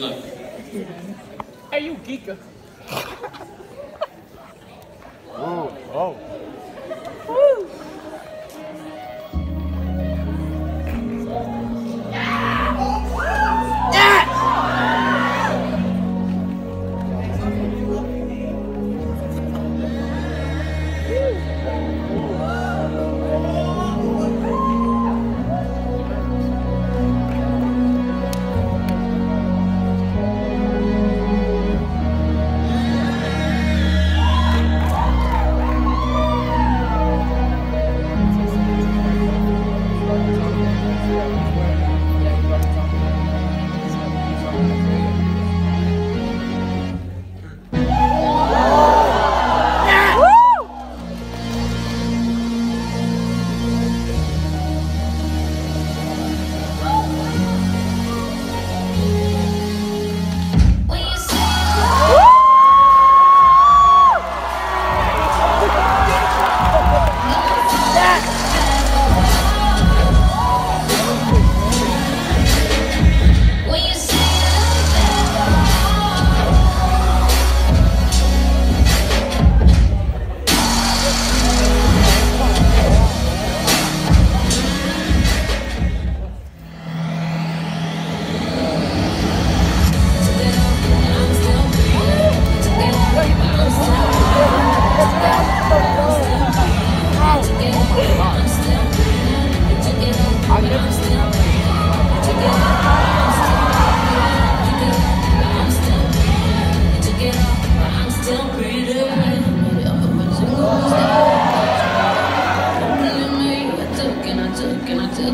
Hey, you geeker. Oh! oh. Yeah. Yeah.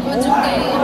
我们租给